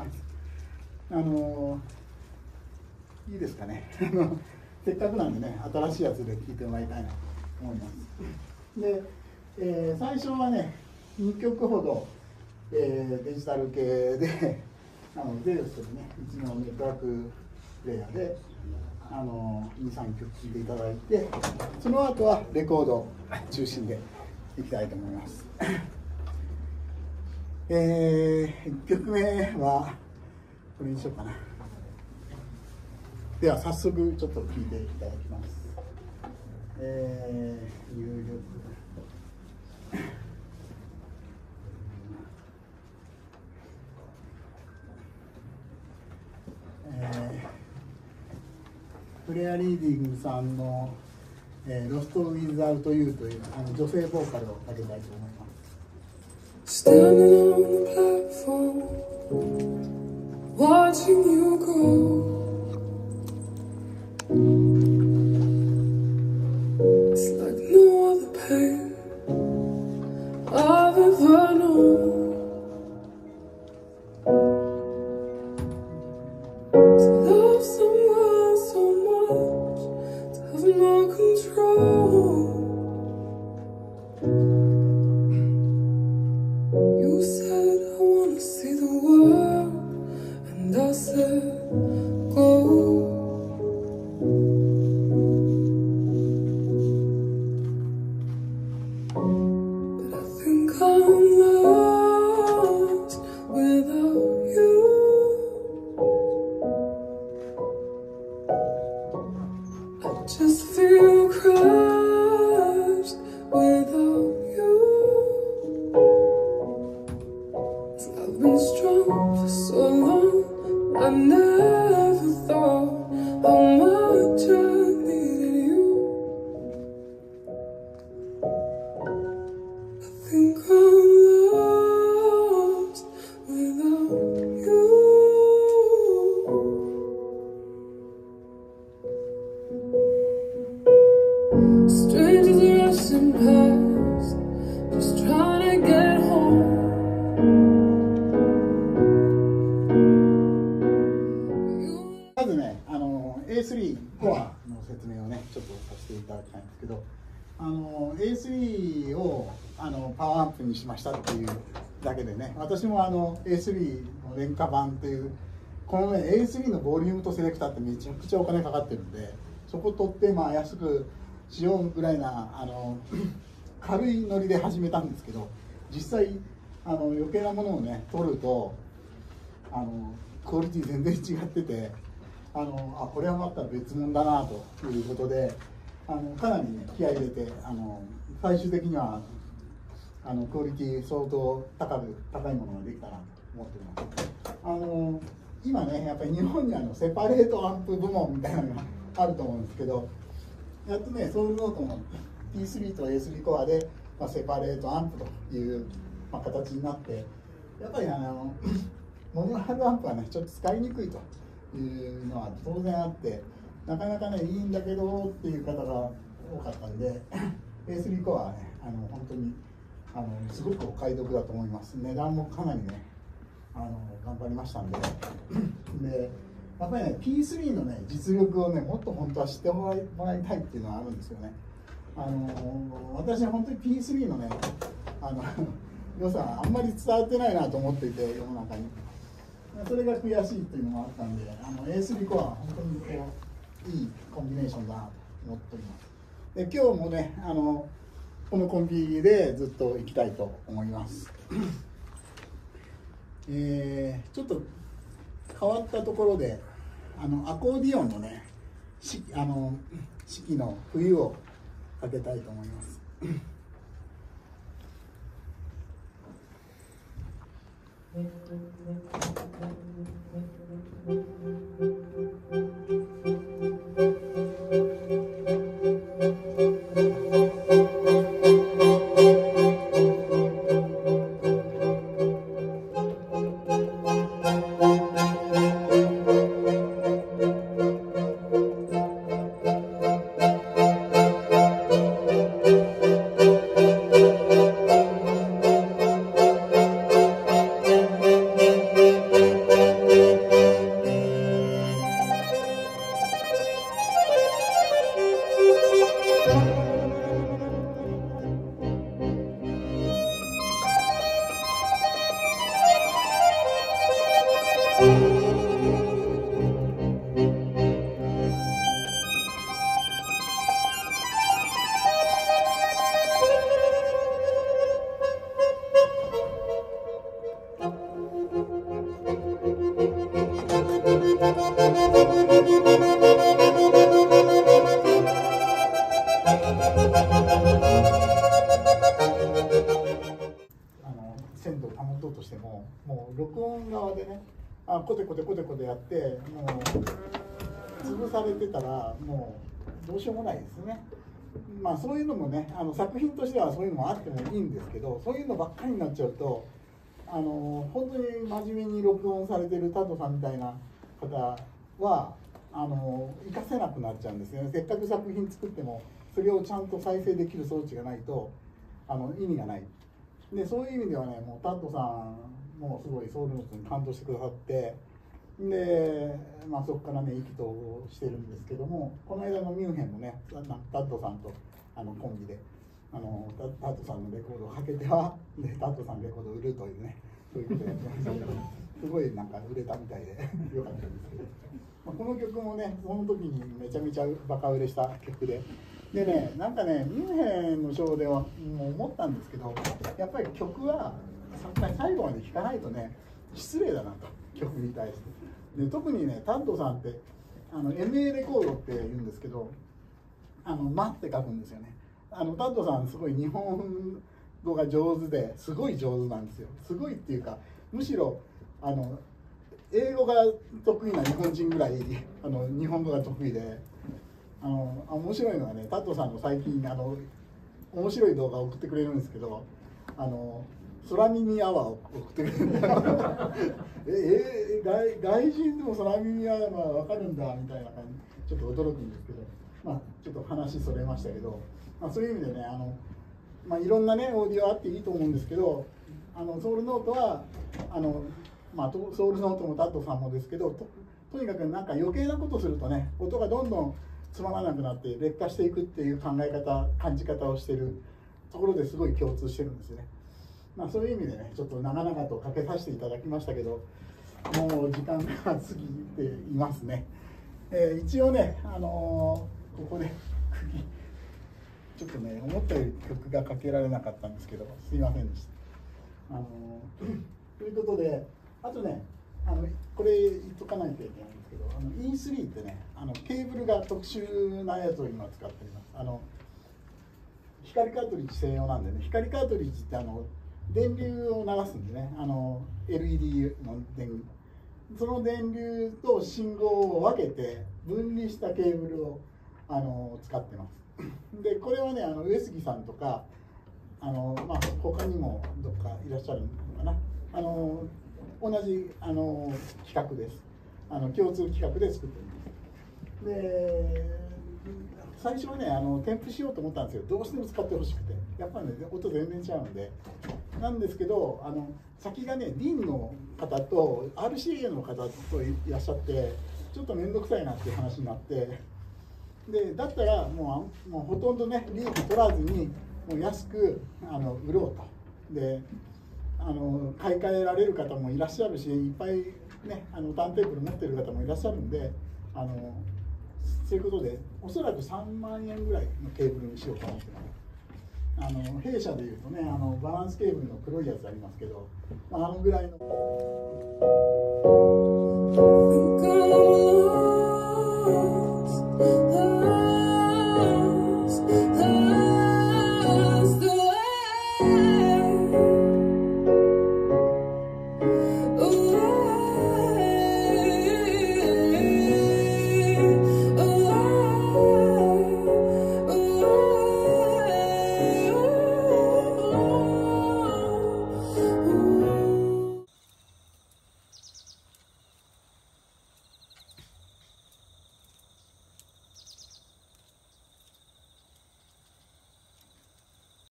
あのいいですかね。せっかくなんでね新しいやつで聴いてもらいたいなと思います。で、えー、最初はね2曲ほど、えー、デジタル系で あのゼウスというねうちのネットワークプレイヤーであの23曲聴いていただいてその後はレコード中心でいきたいと思います。えー、1曲目はこれにしようかな。では早速ちょっと聴いていただきます。えー、入力。え、フレヤ・ライディングスさんの「えー、ロスト・ウィズ・アウト・ユー」というあの女性ボーカルをかけたいと思います。Standing on the platform Watching you go But I think I'm lost without you. I just feel crying. ただきたいんですけどあの A3 をあのパワーアンプにしましたっていうだけでね私もあの A3 の廉価版っていうこのね A3 のボリュームとセレクターってめちゃくちゃお金かかってるんでそこ取ってまあ安くしようぐらいなあの 軽いノリで始めたんですけど実際あの余計なものをね取るとあのクオリティ全然違っててあのあこれはまた別物だなということであのかなり、ね、気合い入れてあの最終的にはあのクオリティ相当高く高いものができたなと思ってます。あの今ねやっぱり日本にあのセパレートアンプ部門みたいなのがあると思うんですけどやっとねソウルノートの T3 と A3 コアで、まあ、セパレートアンプという、まあ、形になってやっぱりあのモノラルアンプはねちょっと使いにくいというのは当然あってなかなかねいいんだけどっていう方が多かったんで A3 コアはねあの本当にあのすごくお買い得だと思います。値段もかなりねあの頑張りましたんで。でやっぱりね P3 のね実力をねもっと本当は知ってもらいもらいたいっていうのはあるんですよね。あの私は本当に P3 のねあの 良さあんまり伝わってないなと思っていて世の中に。それが悔しいというのもあったんであの A3 コアは本当にこういいコンビネーションだなと思っております。で今日もねあのこのコンビでずっと行きたいと思います。えー、ちょっと変わったところであのアコーディオンのねしあの四季の冬をかけたいと思います。う んでね。あコテコテコテコテやってもう潰されてたらもうどうしようもないですね。まあそういうのもねあの作品としてはそういうのもあってもいいんですけどそういうのばっかりになっちゃうとあの本当に真面目に録音されてるタトさんみたいな方はあの活かせなくなっちゃうんですよね。せっかく作品作ってもそれをちゃんと再生できる装置がないとあの意味がない。でそういう意味ではねもうタッドさんもすごいソウルノーツに感動してくださってで、まあ、そこからね意気投合してるんですけどもこの間のミュンヘンもねタッドさんとあのコンビであのタッドさんのレコードをかけてはでタッドさんのレコードを売るというねそういうことやってましたけどすごいなんか売れたみたいでよかったんですけど、まあ、この曲もねその時にめちゃめちゃバカ売れした曲で。でね、なんかね、ミュンヘンのショーではもう思ったんですけど、やっぱり曲は最後まで聴かないとね、失礼だなと、曲に対して。で特にね、タッドさんって、あの MA レコードって言うんですけど、あの、間って書くんですよね。あのタッドさん、すごい日本語が上手ですごい上手なんですよ。すごいっていうか、むしろ、あの、英語が得意な日本人ぐらいあの日本語が得意であの面白いのはねタットさんの最近あの面白い動画を送ってくれるんですけどあの空耳アワーを送ってくれるんだ ええ外外人でも空耳アワー分かるんだみたいな感じ。ちょっと驚くんですけど。まあちょっと話それましたけど、まあ、そういう意味でねあの、まあ、いろんなねオーディオあっていいと思うんですけどあのソウルノートはあの、まあ、ソウルノートもタットさんもですけどととにかくなんか余計なことするとね音がどんどんつまらなくなって劣化していくっていう考え方感じ方をしてるところですごい共通してるんですよね。まあ、そういう意味でねちょっと長々とかけさせていただきましたけどもう時間が過ぎていますね。えー、一応ね、あのー、ここでちょっとね思ったより曲がかけられなかったんですけどすいませんでした。あのー、ということであとねあのこれ言っとかないといけないんですけどあの E3 ってねあのケーブルが特殊なやつを今使っております。あの光カートリッジ専用なんでね光カートリッジってあの電流を流すんでねあの LED の電流その電流と信号を分けて分離したケーブルをあの使ってます。でこれはねあの上杉さんとかあの、まあ、他にもどっかいらっしゃるのかな。あの同じあの企画です。あの共通企画で作ってるで最初はねあの添付しようと思ったんですよ。どうしても使ってほしくて。やっぱりね音全然違うんで。なんですけどあの先がね DIN の方と RCA の方といらっしゃってちょっと面倒くさいなっていう話になって。でだったらもうもうほとんどね利益取らずにもう安くあの売ろうと。であの買い替えられる方もいらっしゃるしいっぱいねあのターンテーブル持ってる方もいらっしゃるんであのそういうことでおそらく3万円ぐらいのケーブルにしようと思ってますあの弊社でいうとねあのバランスケーブルの黒いやつありますけど、まあ、あのぐらいの。